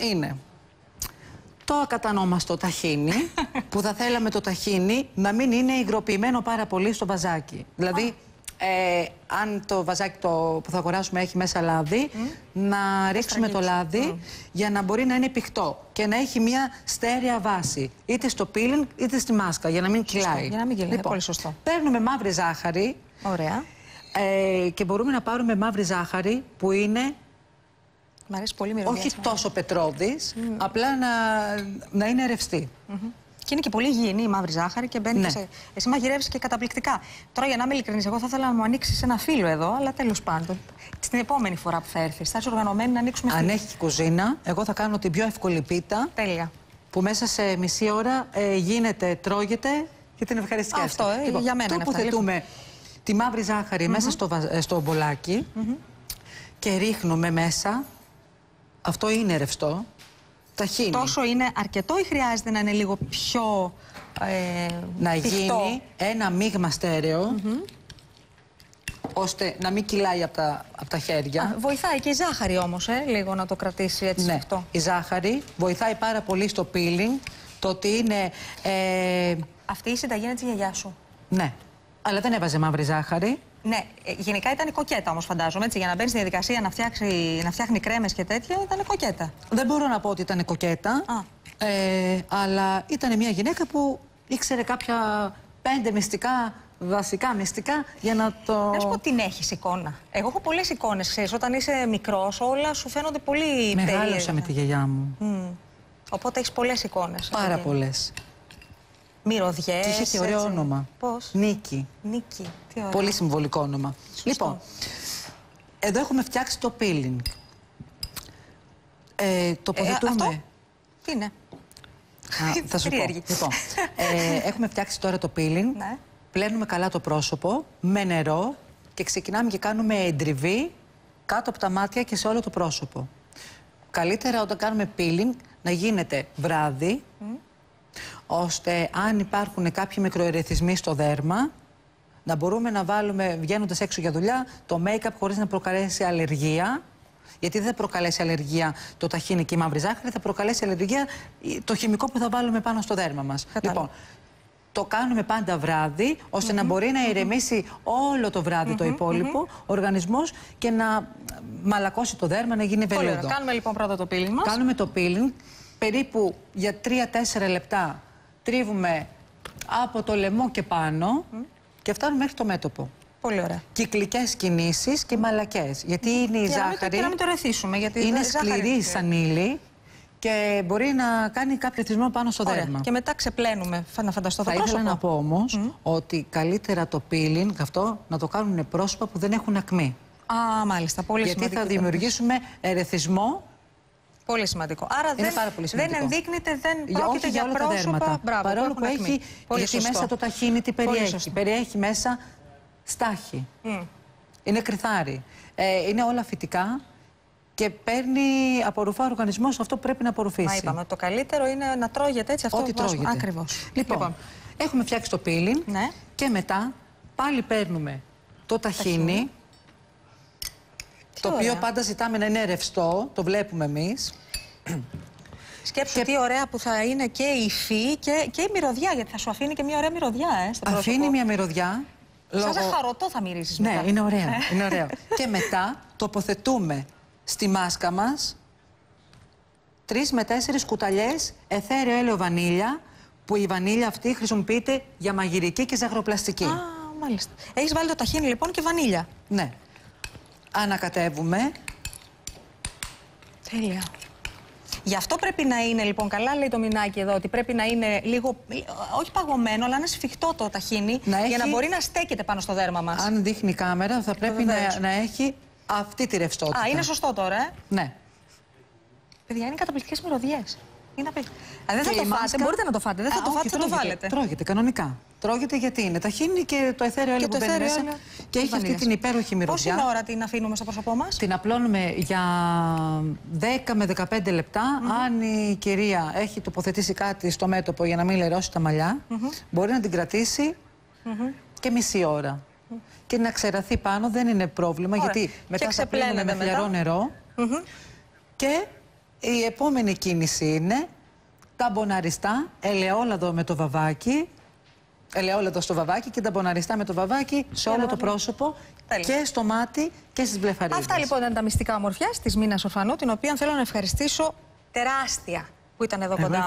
είναι το ακατανόμαστο ταχίνι, που θα θέλαμε το ταχίνι να μην είναι υγροποιημένο πάρα πολύ στο βαζάκι. Δηλαδή, ε, αν το βαζάκι το, που θα αγοράσουμε έχει μέσα λάδι, να ρίξουμε το λάδι για να μπορεί να είναι πηχτό και να έχει μια στέρεα βάση. Είτε στο peeling είτε στη μάσκα, για να μην κυλάει. για να μην κυλάει, Λοιπόν, πολύ σωστό. Παίρνουμε μαύρη ζάχαρη Ωραία. ε, και μπορούμε να πάρουμε μαύρη ζάχαρη που είναι Μ' αρέσει πολύ η μυρωδιά. όχι της. τόσο πετρώδης, απλά να, να είναι ρευστή. Και είναι και πολύ υγιεινή η μαύρη ζάχαρη και μπαίνει Ναι. και σε. Εσύ μαγειρεύεις και καταπληκτικά. Τώρα για να είμαι ειλικρινής, εγώ θα ήθελα να μου ανοίξεις ένα φύλλο εδώ, αλλά τέλος πάντων. Στην επόμενη φορά που θα έρθεις, θα είσαι οργανωμένη να ανοίξουμε Αν φύλλο. έχει κουζίνα, εγώ θα κάνω την πιο εύκολη πίτα Τέλεια. που μέσα σε μισή ώρα ε, γίνεται, τρώγεται και την ευχαριστιέσαι. Αυτό, ε, για μένα είναι αυτά. Τοποθετούμε τη μαύρη ζάχαρη μέσα στο, βα- ε, στο μπολάκι και ρίχνουμε μέσα. Αυτό είναι ρευστό. Ταχύνει. Τόσο είναι αρκετό ή χρειάζεται να είναι λίγο πιο. Ε, να πηχτό; γίνει ένα μείγμα στέρεο, ώστε να μην κυλάει από τα, απ' τα χέρια. Α, βοηθάει και η ζάχαρη όμως, ε, λίγο να το κρατήσει έτσι ναι, σφιχτό. η ζάχαρη βοηθάει πάρα πολύ στο peeling, το ότι είναι... Ε, Αυτή η συνταγή είναι της γιαγιάς σου. ναι, αλλά δεν έβαζε μαύρη ζάχαρη. Ναι, ε, γενικά ήταν κοκέτα όμως, φαντάζομαι. Έτσι, για να μπαίνει στη διαδικασία να, φτιάξει, να φτιάχνει κρέμες και τέτοια, ήταν κοκέτα. Δεν μπορώ να πω ότι ήταν κοκέτα, Α. ε, αλλά ήταν μια γυναίκα που ήξερε κάποια πέντε μυστικά, βασικά μυστικά για να το... Να σου πω την έχεις εικόνα. Εγώ έχω πολλές εικόνες, ξέρεις. Όταν είσαι μικρός, όλα σου φαίνονται πολύ Μεγάλωσα περίεργα. με τη γιαγιά μου. Μμ. Οπότε έχεις πολλές εικόνες. Πάρα πολλές. Μυρωδιές. Και είχε και ωραίο όνομα. Πώς; Νίκη. Νίκη. Τι ωραία. Πολύ συμβολικό όνομα. Λοιπόν, εδώ έχουμε φτιάξει το peeling. Ε, τοποθετούμε... αυτό; Τι είναι; Α, θα σου πω. Περίεργη. Λοιπόν, ε, έχουμε φτιάξει τώρα το peeling. Ναι. Πλένουμε καλά το πρόσωπο με νερό και ξεκινάμε και κάνουμε εντριβή κάτω από τα μάτια και σε όλο το πρόσωπο. Καλύτερα όταν κάνουμε peeling να γίνεται βράδυ, ώστε αν υπάρχουν κάποιοι μικροερεθισμοί στο δέρμα, να μπορούμε να βάλουμε βγαίνοντας έξω για δουλειά το make-up χωρίς να προκαλέσει αλλεργία. Γιατί δεν θα προκαλέσει αλλεργία το ταχίνι και η μαύρη ζάχαρη, θα προκαλέσει αλλεργία το χημικό που θα βάλουμε πάνω στο δέρμα μας. Κατάλαβα. Λοιπόν, το κάνουμε πάντα βράδυ, ώστε να μπορεί να ηρεμήσει όλο το βράδυ το υπόλοιπο ο οργανισμός και να μαλακώσει το δέρμα, να γίνει Πολύ ωραία. βελούδο. Κάνουμε λοιπόν πρώτα το peeling μας. Κάνουμε το peeling, περίπου για 3-4 λεπτά τρίβουμε από το λαιμό και πάνω και φτάνουμε μέχρι το μέτωπο. Πολύ ωραία. Κυκλικές κινήσεις και μαλακές. Γιατί είναι η Και να μην το- ζάχαρη, και να μην το ρεθίσουμε. Γιατί είναι η ζάχαρη σκληρή είναι- σαν ύλη και μπορεί να κάνει κάποιο εθισμό πάνω στο Ωραία. δέρμα. Και μετά ξεπλένουμε. Φα- Να φανταστώ το Θα πρόσωπο. ήθελα να πω όμως ότι καλύτερα το peeling αυτό να το κάνουν πρόσωπα που δεν έχουν ακμή. Α, μάλιστα. Πολύ Γιατί σημαντικό. θα δημιουργήσουμε ερεθισμό Πολύ σημαντικό. Άρα Είναι δεν, πάρα πολύ δεν σημαντικό. ενδείκνυται, δεν Για- πρόκειται όχι για, για όλα τα πρόσωπα. δέρματα. Μπράβο, Παρόλο που, έχουν ακμή. έχει. Πολύ γιατί σωστό. μέσα το ταχίνι τι Πολύ περιέχει. σωστό. Περιέχει μέσα στάχη. Μμ. Είναι κρυθάρι. Ε, είναι όλα φυτικά και παίρνει, απορροφά ο οργανισμός αυτό που πρέπει να απορροφήσει. Μα είπαμε, το καλύτερο είναι να τρώγεται έτσι αυτό Ό,τι που βάζουμε. τρώγεται. Ακριβώς. Λοιπόν, έχουμε φτιάξει το peeling Ναι. και μετά πάλι παίρνουμε το ταχίνι. Το ωραία. οποίο πάντα ζητάμε να είναι ρευστό, το βλέπουμε εμείς. Σκέψου τι ωραία που θα είναι και η υφή και, και η μυρωδιά, γιατί θα σου αφήνει και μια ωραία μυρωδιά, ε, στο Αφήνει πρόσωπο. μια μυρωδιά. Σαν λόγω- ζαχαρωτό θα μυρίζεις Ναι, μετά. είναι ωραίο. Ε. είναι ωραίο. και μετά τοποθετούμε στη μάσκα μας τρεις με τέσσερις κουταλιές εθέριο έλαιο βανίλια, που η βανίλια αυτή χρησιμοποιείται για μαγειρική και ζαχαροπλαστική. Α, μάλιστα. Έχεις βάλει το ταχίνι λοιπόν και βανίλια. Ναι. Ανακατεύουμε. Τέλεια. Γι' αυτό πρέπει να είναι λοιπόν καλά, λέει το μηνάκι εδώ, ότι πρέπει να είναι λίγο, όχι παγωμένο, αλλά να είναι σφιχτό το ταχίνι, Να για να έχει- μπορεί να στέκεται πάνω στο δέρμα μας. Αν δείχνει η κάμερα, θα πρέπει βεβαίως. να, να έχει αυτή τη ρευστότητα. Α, είναι σωστό τώρα, ε. Ναι. Παιδιά, είναι καταπληκτικές μυρωδιές. Είναι απε... Α, δεν θα Και το η φάτε, μάσκα- μπορείτε να το φάτε. Δεν θα Α, το όχι, φάτε, θα το τρώγεται. βάλετε. Τρώγεται κανονικά. Τρώγεται γιατί είναι ταχύνει και το εθέριο έλαιο το που μπαίνει εθέριο μέσα. έλαιο Και έχει αυτή βανίλιας. την υπέροχη μυρωδιά. Πόση ώρα την αφήνουμε στο πρόσωπό μας; Την απλώνουμε για 10 με 15 λεπτά. Αν η κυρία έχει τοποθετήσει κάτι στο μέτωπο για να μην λερώσει τα μαλλιά, μπορεί να την κρατήσει και μισή ώρα. Και να ξεραθεί πάνω δεν είναι πρόβλημα, Ωραία. γιατί Και μετά θα πλύνουμε με ξεπλένεται χλιαρό μετά. νερό και Η επόμενη κίνηση είναι ταμποναριστά, ελαιόλαδο με το βαβάκι, ελαιόλαδο στο βαβάκι και ταμποναριστά με το βαβάκι σε όλο το πρόσωπο Τέλεια. και στο μάτι και στις μπλεφαρίδες. Αυτά λοιπόν ήταν τα μυστικά ομορφιά της Μίνα Οφανού, την οποία θέλω να ευχαριστήσω τεράστια που ήταν εδώ Εγώ κοντά